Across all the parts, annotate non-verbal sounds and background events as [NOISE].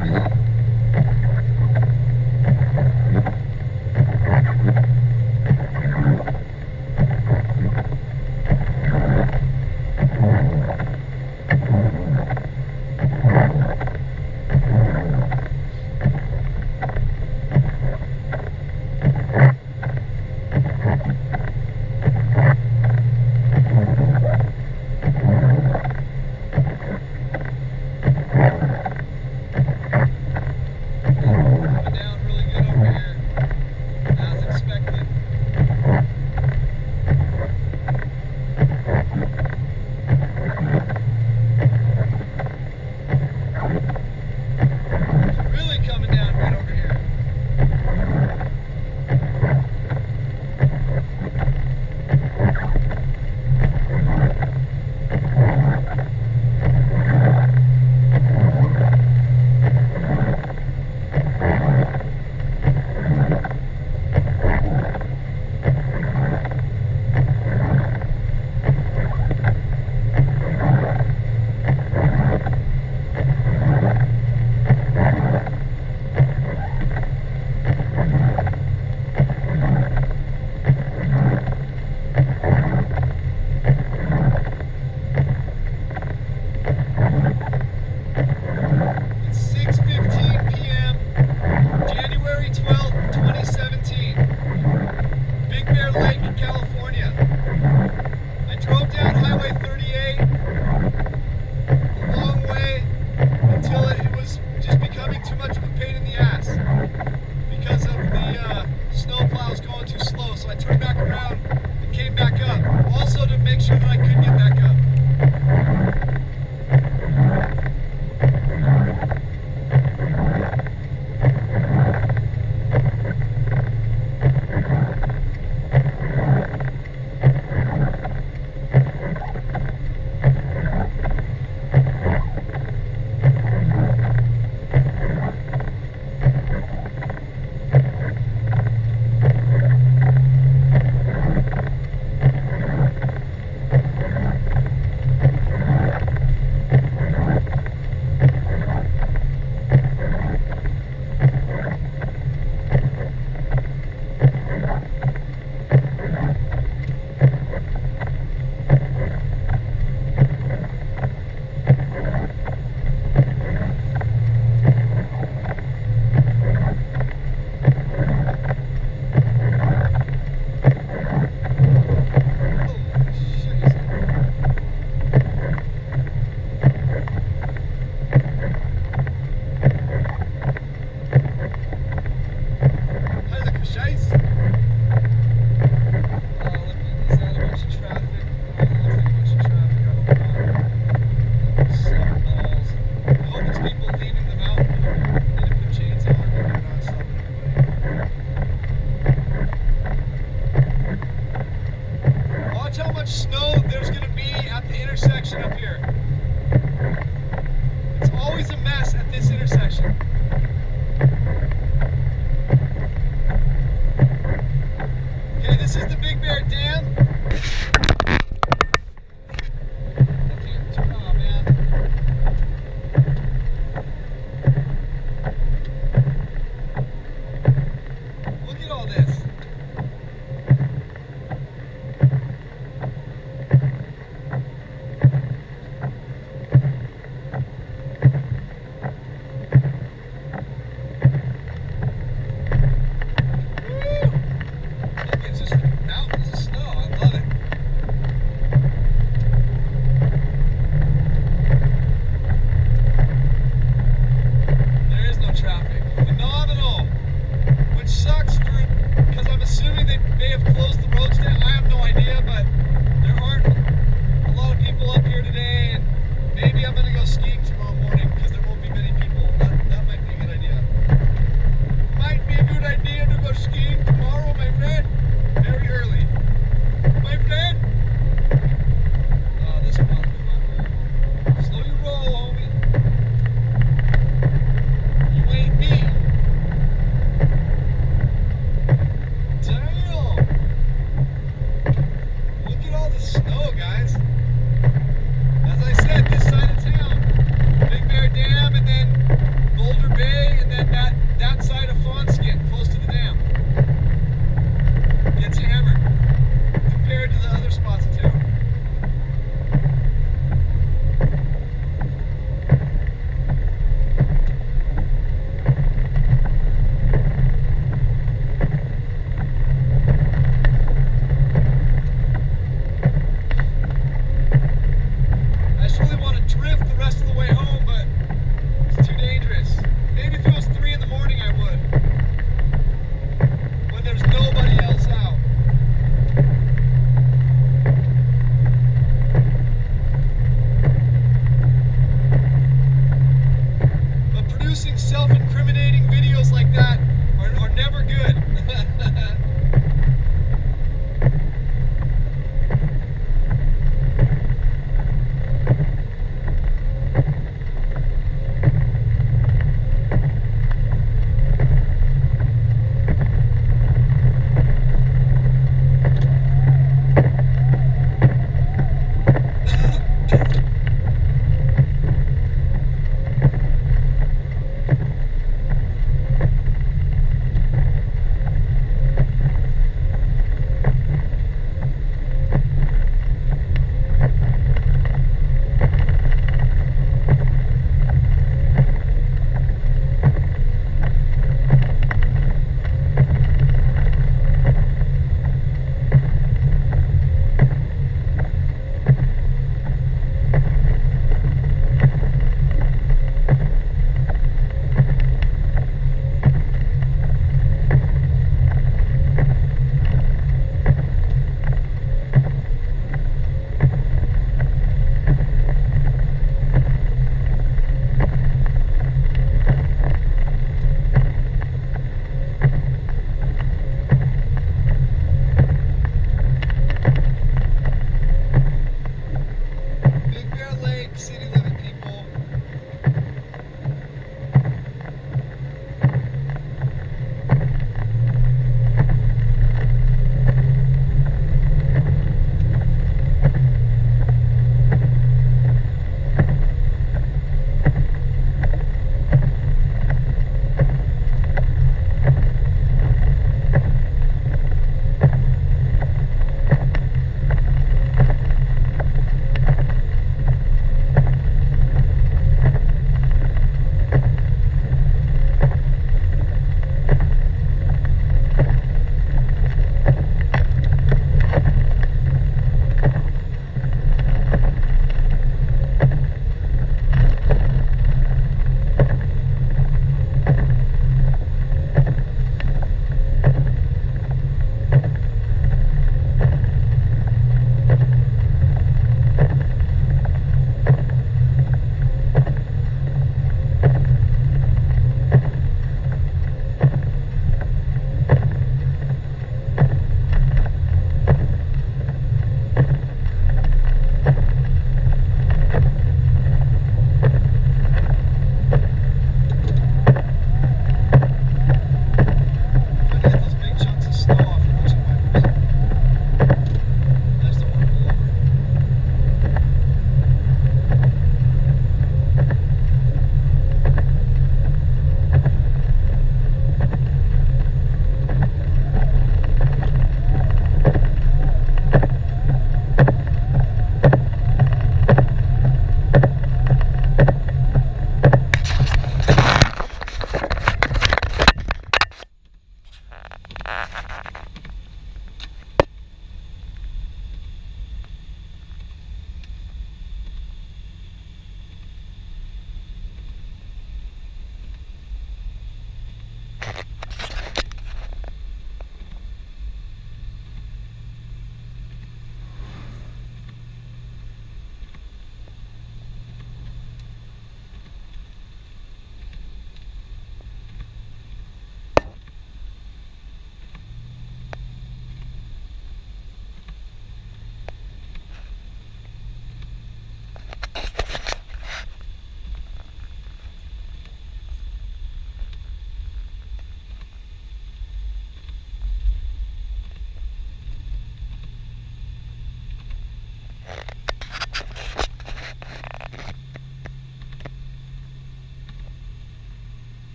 Mm-hmm. much snow there's going to be at the intersection up here.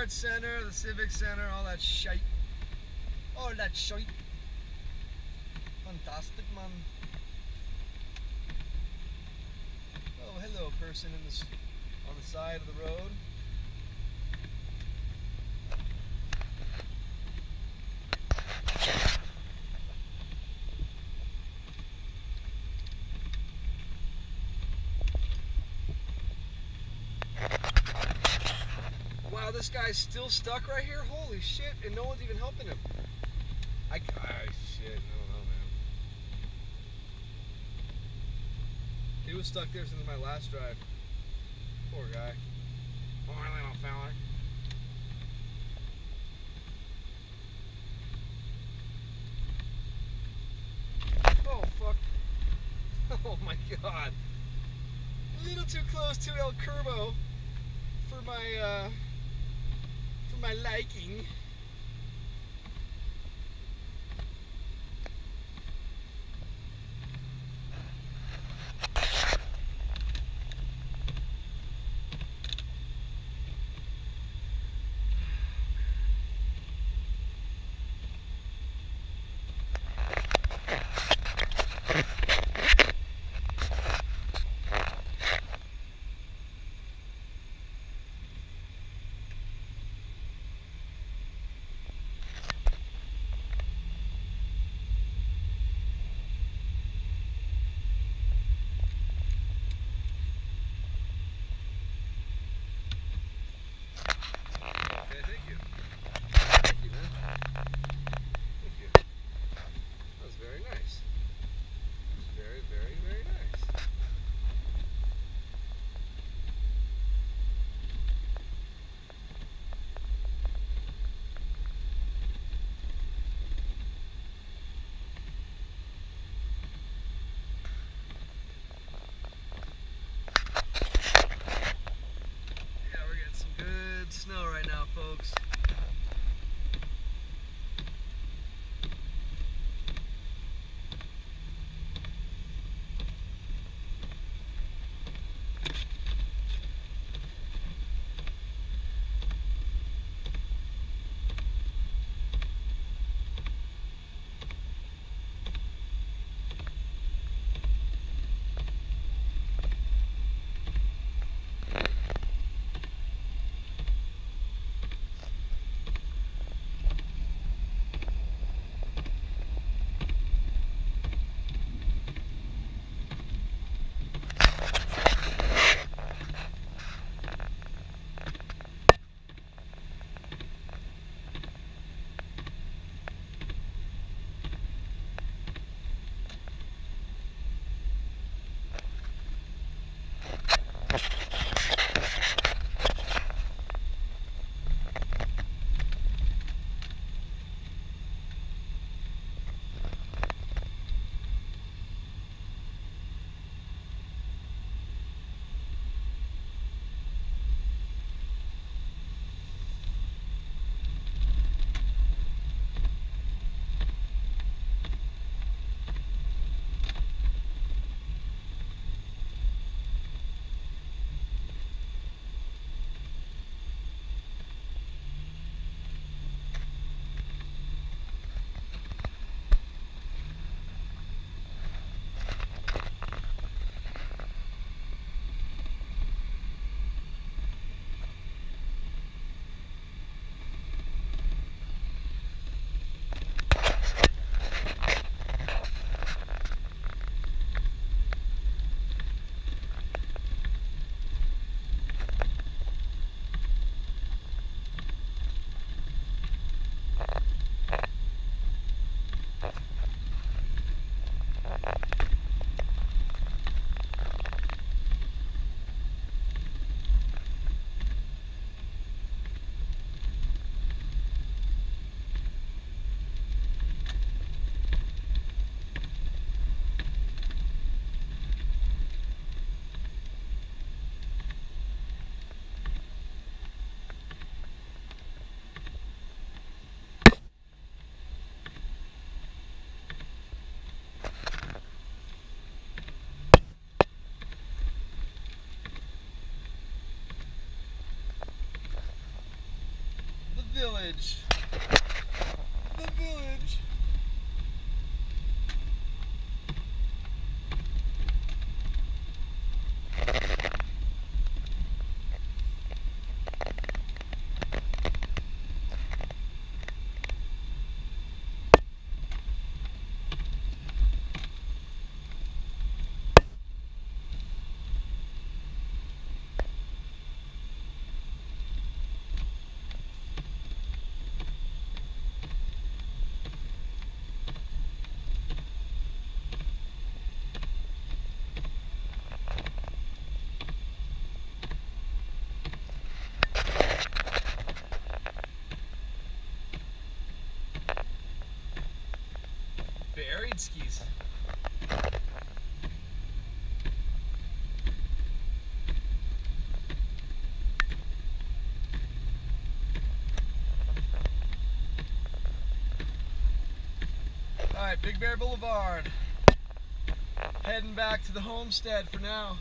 Arts Center, the Civic Center, all that shite. All that shite. Fantastic, man. Oh, hello, person in this on the side of the road. Now this guy's still stuck right here. Holy shit! And no one's even helping him. I, I shit. I don't know, man. He was stuck there since my last drive. Poor guy. Poor little fella. Oh fuck. [LAUGHS] Oh my god. A little too close to El Curbo for my uh my liking. Village. The village. Skis. All right, Big Bear Boulevard. Heading back to the homestead for now.